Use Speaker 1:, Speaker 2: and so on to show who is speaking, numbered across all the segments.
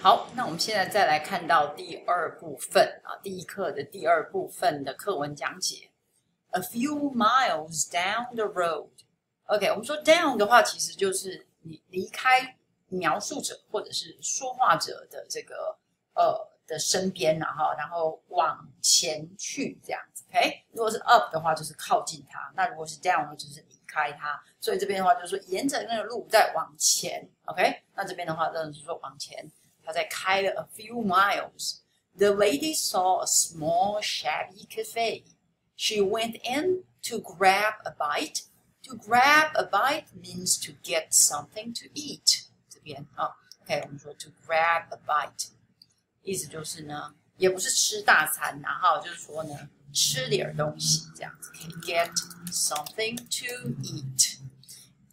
Speaker 1: 好，那我们现在再来看到第二部分啊，第一课的第二部分的课文讲解。A few miles down the road. OK，我们说 down 的话，其实就是你离开描述者或者是说话者的这个呃的身边了哈，然后往前去这样子。OK，如果是 up 的话，就是靠近它；那如果是 down 就是离开它。所以这边的话就是说，沿着那个路再往前。OK，那这边的话，当然是说往前，他在开了 a few miles. The lady saw a small shabby cafe. She went in to grab a bite. To grab a bite means to get something to eat. 这边啊，OK，我们说 to grab a bite，意思就是呢，也不是吃大餐呐，哈，就是说呢，吃点东西这样子，可以 get something to eat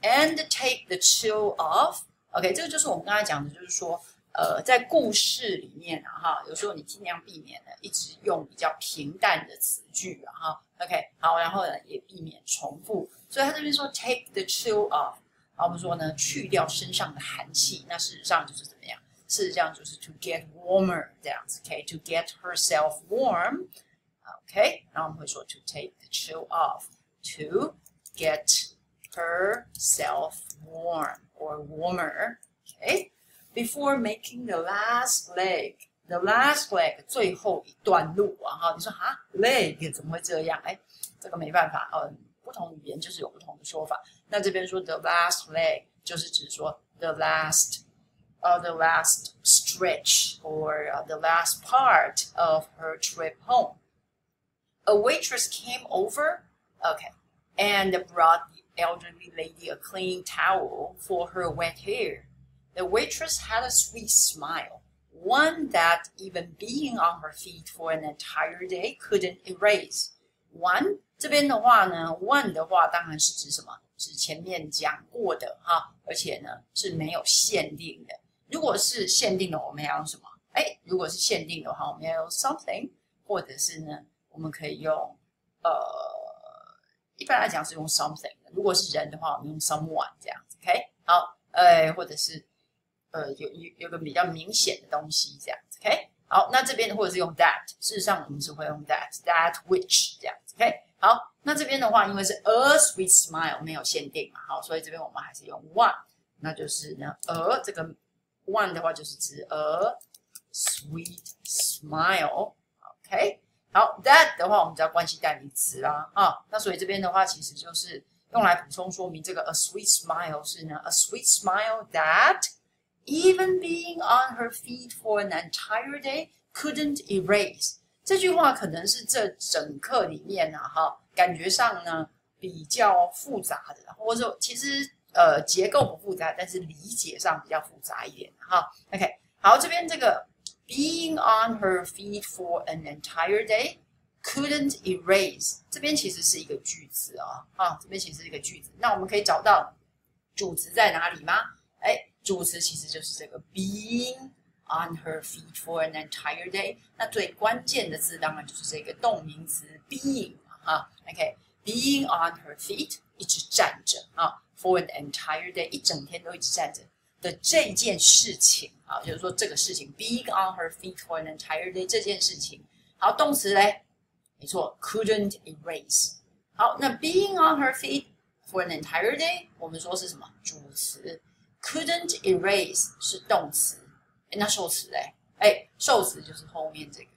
Speaker 1: and take the chill off。OK，这个就是我们刚才讲的，就是说。 呃，在故事里面啊，哈，有时候你尽量避免呢，一直用比较平淡的词句啊，哈，OK，好，然后呢，也避免重复。所以他这边说 take the chill off，好，我们说呢，去掉身上的寒气，那事实上就是怎么样？事实上就是 to get warmer 这样子，OK，to get herself warm，OK，然后我们会说 to take the chill off，to get herself warm or warmer，OK。Before making the last leg, the last leg 最后一段路啊哈，你说哈 leg 怎么会这样？哎，这个没办法，嗯，不同语言就是有不同的说法。那这边说 the last leg 就是指说 the last, uh, the last stretch or uh, the last part of her trip home. A waitress came over, okay, and brought the elderly lady a clean towel for her wet hair. The waitress had a sweet smile, one that even being on her feet for an entire day couldn't erase. One 这边的话呢，one 的话当然是指什么？指前面讲过的哈，而且呢是没有限定的。如果是限定的，我们要用什么？哎，如果是限定的话，我们要用 something，或者是呢，我们可以用呃，一般来讲是用 something。如果是人的话，我们用 someone 这样子。OK，好，哎，或者是。呃，有有有个比较明显的东西这样子，OK，好，那这边或者是用 that，事实上我们是会用 that，that which 这样子，OK，好，那这边的话，因为是 a sweet smile 没有限定嘛，好，所以这边我们还是用 one，那就是呢，a 这个 one 的话就是指 a sweet smile，OK，好，that 的话我们叫关系代名词啦，啊，那所以这边的话其实就是用来补充说明这个 a sweet smile 是呢 a sweet smile that。Even being on her feet for an entire day couldn't erase 这句话可能是这整课里面呢，哈，感觉上呢比较复杂的，或者其实呃结构不复杂，但是理解上比较复杂一点，哈。OK，好，这边这个 being on her feet for an entire day couldn't erase 这边其实是一个句子啊，啊，这边其实是一个句子。那我们可以找到主词在哪里吗？哎。主词其实就是这个 being on her feet for an entire day。那最关键的字当然就是这个动名词 being 啊，OK，being on her feet 一直站着啊，for an entire day 一整天都一直站着的这件事情啊，就是说这个事情 being on her feet for an entire day 这件事情。好，动词嘞，没错，couldn't erase。好，那 being on her feet for an entire day，我们说是什么主词？Couldn't erase 是动词，哎，那受词嘞？哎，受词就是后面这个，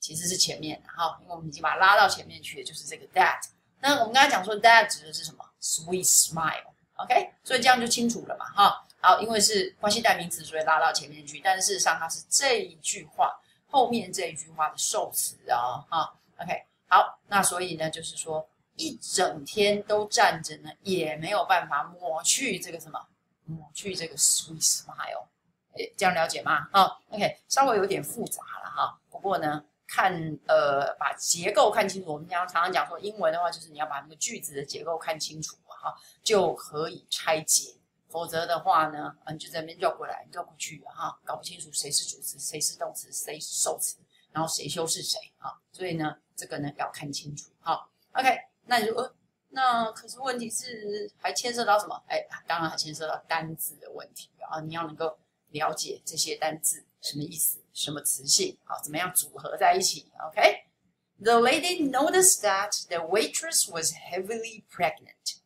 Speaker 1: 其实是前面的哈，因为我们已经把它拉到前面去了，就是这个 that。那我们刚才讲说 that 指的是什么？Sweet smile，OK？所以这样就清楚了嘛，哈。好，因为是关系代名词，所以拉到前面去。但事实上它是这一句话后面这一句话的受词啊，哈。OK，好，那所以呢，就是说。一整天都站着呢，也没有办法抹去这个什么，抹去这个 sweet smile，哎，这样了解吗？好，OK，稍微有点复杂了哈。不过呢，看呃，把结构看清楚。我们常常常讲说，英文的话就是你要把那个句子的结构看清楚哈，就可以拆解。否则的话呢，嗯，就在那边绕过来绕过去哈，搞不清楚谁是主词，谁是动词，谁是受词，然后谁修饰谁啊。所以呢，这个呢要看清楚哈。OK。那你说，呃，那可是问题是还牵涉到什么？哎，当然还牵涉到单字的问题啊！你要能够 了解这些单字什么意思，什么词性，好，怎么样组合在一起？OK？The lady noticed that the waitress was heavily pregnant.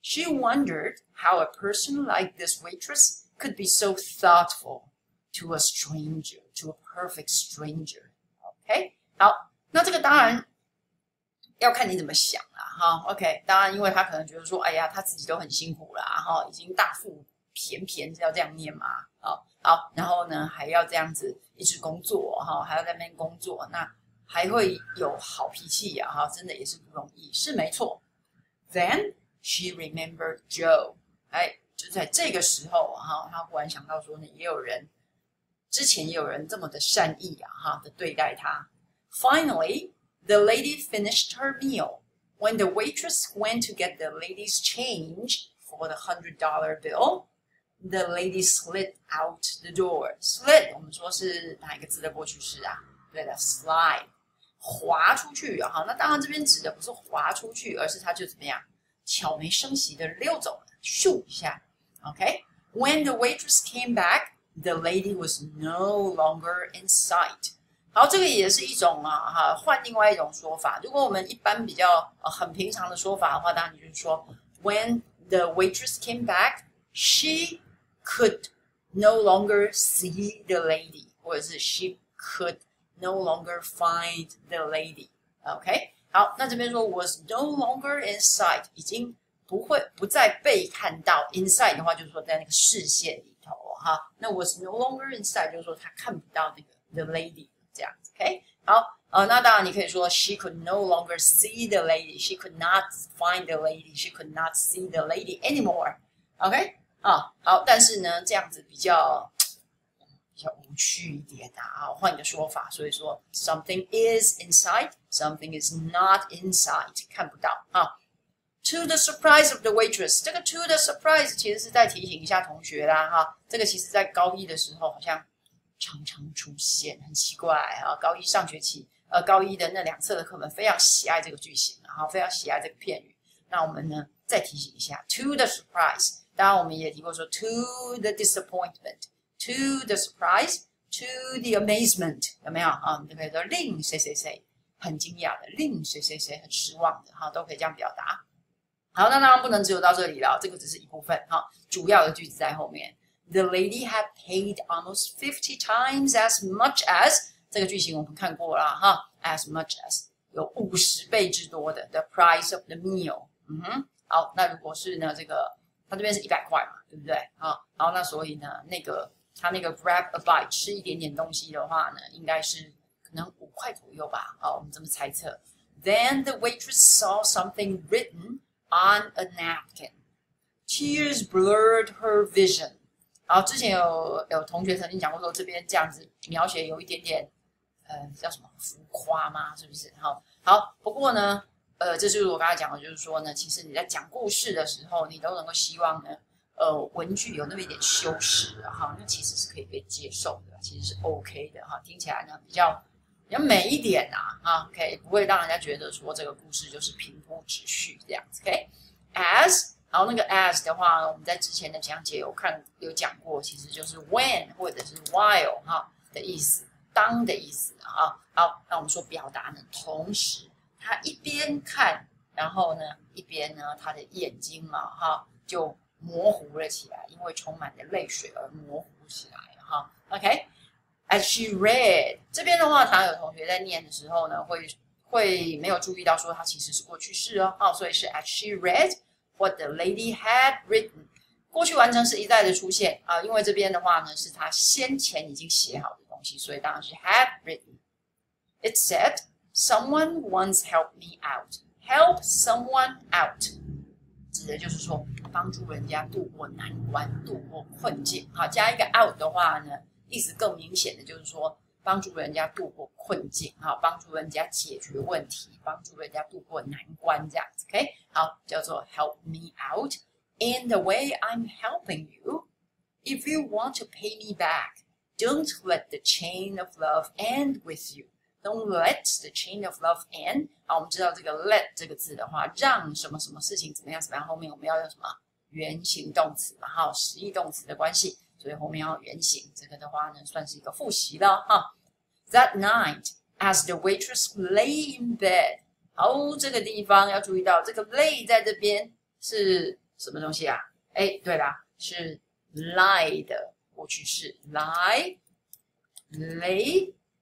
Speaker 1: She wondered how a person like this waitress could be so thoughtful to a stranger, to a perfect stranger. OK，好，那这个当然 要看你怎么想啦，哈。OK，当然，因为他可能觉得说，哎呀，他自己都很辛苦啦，哈，已经大腹便便是要这样念嘛，好，好，然后呢，还要这样子一直工作，哈，还要在那边工作，那还会有好脾气呀，哈，真的也是不容易，是没错。Then she remembered Joe，哎，就在这个时候，哈，他忽然想到说呢，也有人。之前也有人这么的善意啊，哈的对待他。Finally, the lady finished her meal. When the waitress went to get the lady's change for the hundred dollar bill, the lady slid out the door. Slid 我们说是哪一个字的过去式啊？对的，slide，滑出去啊。那当然这边指的不是滑出去，而是他就怎么样，悄没声息的溜走了，咻一下。OK. When the waitress came back, the lady was no longer in sight。 好，这个也是一种啊，哈，换另外一种说法。如果我们一般比较呃很平常的说法的话，当然就是说，When the waitress came back, she could no longer see the lady，或者是 she could no longer find the lady。OK，好，那这边说 was no longer in sight，已经不会不再被看到。In sight 的话，就是说在那个视线里。头哈，那 was no longer inside，就是说他看不到那个 the lady 这样子，OK？好，呃，那当然你可以说 she could no longer see the lady，she could not find the lady，she could not see the lady anymore，OK？啊，好，但是呢，这样子比较比较无趣一点的啊，换一个说法，所以说 something is inside，something is not inside，看不到啊。To the surprise of the waitress，这个 to the surprise 其实是在提醒一下同学啦，哈，这个其实在高一的时候好像 常常出现，很奇怪啊。高一上学期，呃，高一的那两册的课本非常喜爱这个句型，然后非常喜爱这个片语。那我们呢，再提醒一下，to the surprise，当然我们也提过说，to the disappointment，to the surprise，to the amazement，有没有啊？就可以说？令谁谁谁很惊讶的，令谁谁谁很失望的，哈，都可以这样表达。好，那当然不能只有到这里了，这个只是一部分哈，主要的句子在后面。The lady had paid almost fifty times as much as 这个句型我们看过了哈，as much as 有五十倍之多的 the price of the meal。嗯哼，好，那如果是呢这个，它这边是一百块嘛，对不对？好，好，那所以呢那个它那个 grab a bite 吃一点点东西的话呢，应该是可能五块左右吧。好，我们这么猜测。Then the waitress saw something written. on a napkin. Tears blurred her vision. 好，之前有有同学曾经讲过说，这边这样子描写有一点点，呃，叫什么浮夸吗？是不是？好，好，不过呢，呃，这就是我刚才讲的，就是说呢，其实你在讲故事的时候，你都能够希望呢，呃，文句有那么一点修饰，哈，那其实是可以被接受的，其实是 OK 的，哈，听起来呢比较。比较美一点呐，啊，OK，不会让人家觉得说这个故事就是平铺直叙这样子，OK？As，然后那个 as 的话，我们在之前的讲解有看有讲过，其实就是 when 或者是 while 哈的意思，当的意思啊。好，那我们说表达呢，同时他一边看，然后呢一边呢他的眼睛嘛哈就模糊了起来，因为充满了泪水而模糊起来哈，OK？As she read，这边的话，常有同学在念的时候呢，会会没有注意到说它其实是过去式哦，哦，所以是 As she read what the lady had written，过去完成时一再的出现啊，因为这边的话呢是他先前已经写好的东西，所以当然是 had written。It said someone once helped me out. Help someone out，指的就是说帮助人家渡过难关、渡过困境。好，加一个 out 的话呢？意思更明显的就是说，帮助人家度过困境，哈，帮助人家解决问题，帮助人家度过难关，这样子，OK，好，叫做 help me out in the way I'm helping you. If you want to pay me back, don't let the chain of love end with you. Don't let the chain of love end. 好，我们知道这个 let 这个字的话，让什么什么事情怎么样怎么样，后面我们要用什么原形动词然后，实义动词的关系。所以后面要原形。这个的话呢，算是一个复习了哈。That night, as the waitress lay in bed，好，这个地方要注意到这个 lay 在这边是什么东西啊？哎，对啦，是 lie 的过去式，lie，lay，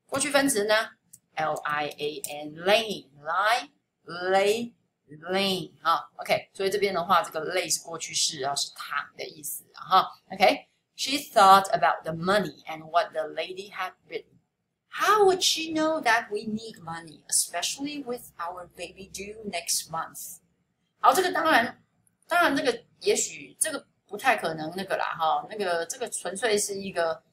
Speaker 1: 过去分词呢？l i a n，lay，lie，lay，lay，啊，OK，所以这边的话，这个 lay 是过去式啊，是躺的意思，哈，OK。She thought about the money and what the lady had written. How would she know that we need money, especially with our baby due next month? 好，这个当然，当然，这个也许这个不太可能那个啦，哈，那个这个纯粹是一个，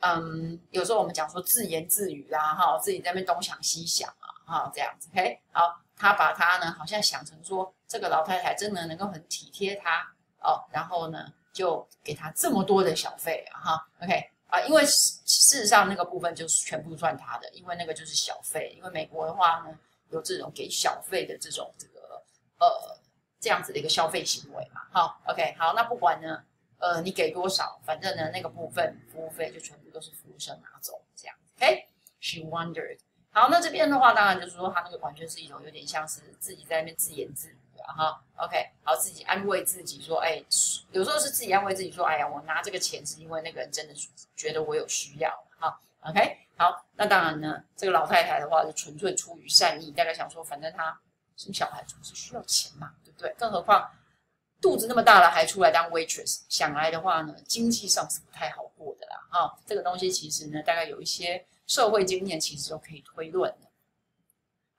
Speaker 1: 嗯，有时候我们讲说自言自语啊，哈，自己在那边东想西想啊，哈，这样子，OK，好，他把他呢好像想成说这个老太太真的能够很体贴他哦，然后呢就给他这么多的小费啊，哈，OK。啊，因为事实上那个部分就是全部算他的，因为那个就是小费。因为美国的话呢，有这种给小费的这种这个呃这样子的一个消费行为嘛。好，OK，好，那不管呢，呃，你给多少，反正呢那个部分服务费就全部都是服务生拿走，这样。OK，she wondered。好，那这边的话，当然就是说他那个完全是一种有点像是自己在那边自言自语。哈，OK，好，自己安慰自己说，哎，有时候是自己安慰自己说，哎呀，我拿这个钱是因为那个人真的觉得我有需要，哈，OK，好，那当然呢，这个老太太的话是纯粹出于善意，大概想说，反正她生小孩总是需要钱嘛，对不对？更何况肚子那么大了还出来当 waitress，想来的话呢，经济上是不太好过的啦，哈，这个东西其实呢，大概有一些社会经验，其实都可以推论的。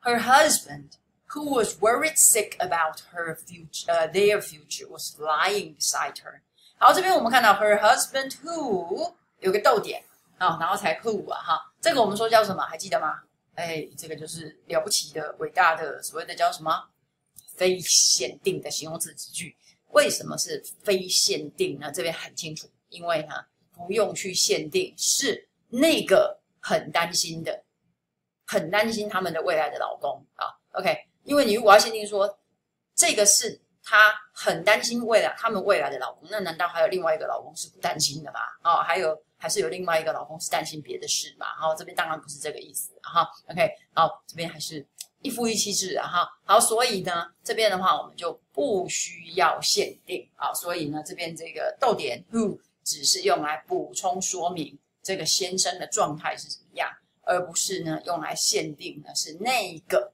Speaker 1: Her husband. Who was worried sick about her future, uh, their future, was lying beside her. 好，这边我们看到 her husband who 有个逗点啊，然后才 who 啊哈，这个我们说叫什么？还记得吗？哎，这个就是了不起的、伟大的，所谓的叫什么？非限定的形容词子句。为什么是非限定呢？这边很清楚，因为呢不用去限定，是那个很担心的，很担心他们的未来的老公啊。OK。因为你如果要限定说，这个是她很担心未来他们未来的老公，那难道还有另外一个老公是不担心的吗？哦，还有还是有另外一个老公是担心别的事嘛？好，这边当然不是这个意思哈。OK，好，这边还是一夫一妻制啊哈。好，所以呢，这边的话我们就不需要限定啊。所以呢，这边这个逗点 who 只是用来补充说明这个先生的状态是怎么样，而不是呢用来限定的是那个。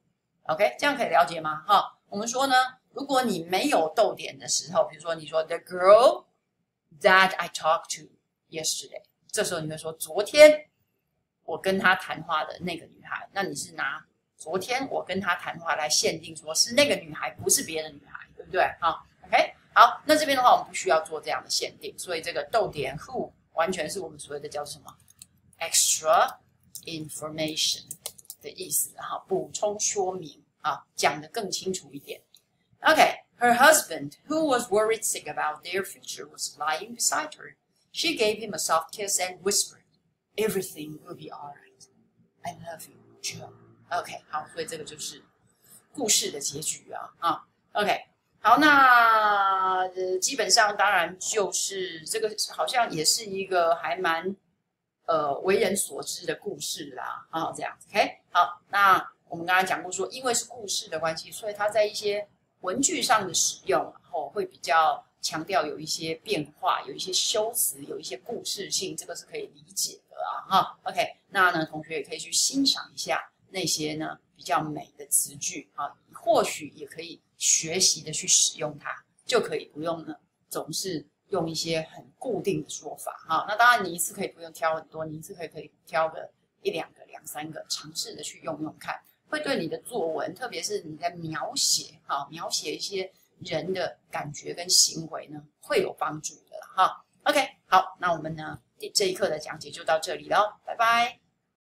Speaker 1: OK，这样可以了解吗？哈，我们说呢，如果你没有逗点的时候，比如说你说 The girl that I talked to yesterday，这时候你会说昨天我跟他谈话的那个女孩，那你是拿昨天我跟他谈话来限定说是那个女孩，不是别的女孩，对不对？哈，OK，好，那这边的话我们不需要做这样的限定，所以这个逗点 who 完全是我们所谓的叫什么 extra information。的意思哈，补充说明啊，讲得更清楚一点。Okay, her husband, who was worried sick about their future, was lying beside her. She gave him a soft kiss and whispered, "Everything will be all right. I love you, Joe." OK，好，所以这个就是故事的结局啊啊。OK，好，那呃，基本上当然就是这个，好像也是一个还蛮。 呃，为人所知的故事啦，啊，这样，OK，好，那我们刚才讲过说，因为是故事的关系，所以它在一些文句上的使用，然后会比较强调有一些变化，有一些修辞，有一些故事性，这个是可以理解的啊，哈，OK，那呢，同学也可以去欣赏一下那些呢比较美的词句啊，或许也可以学习的去使用它，就可以不用呢总是。用一些很固定的说法，哈，那当然你一次可以不用挑很多，你一次可以可以挑个一两个、两三个，尝试的去用用看，会对你的作文，特别是你在描写，哈，描写一些人的感觉跟行为呢，会有帮助的，哈。OK，好，那我们呢这一课的讲解就到这里了，拜拜。